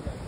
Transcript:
Sorry.